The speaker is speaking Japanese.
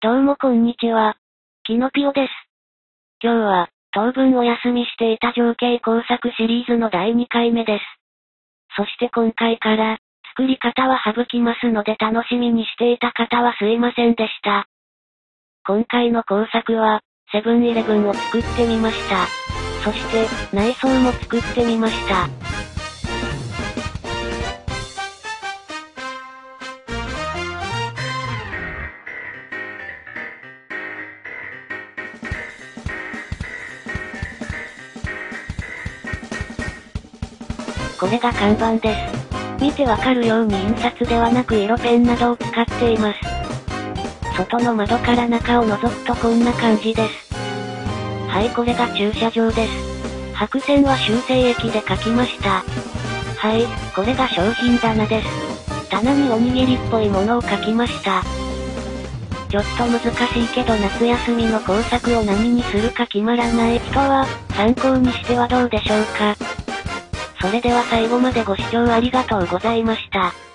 どうもこんにちは。キノピオです。今日は、当分お休みしていた情景工作シリーズの第2回目です。そして今回から、作り方は省きますので楽しみにしていた方はすいませんでした。今回の工作は、セブンイレブンを作ってみました。そして、内装も作ってみました。これが看板です。見てわかるように印刷ではなく色ペンなどを使っています。外の窓から中を覗くとこんな感じです。はい、これが駐車場です。白線は修正液で描きました。はい、これが商品棚です。棚におにぎりっぽいものを描きました。ちょっと難しいけど夏休みの工作を何にするか決まらない人は、参考にしてはどうでしょうか。それでは最後までご視聴ありがとうございました。